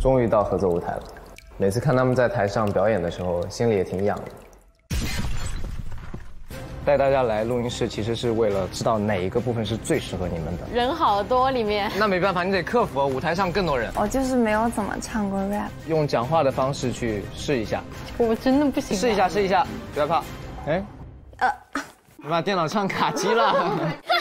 终于到合作舞台了。每次看他们在台上表演的时候，心里也挺痒的。带大家来录音室，其实是为了知道哪一个部分是最适合你们的。人好多里面，那没办法，你得克服舞台上更多人。我就是没有怎么唱过 rap，用讲话的方式去试一下，我真的不行。试一下，试一下，不要怕。哎，呃，你把电脑唱卡机了。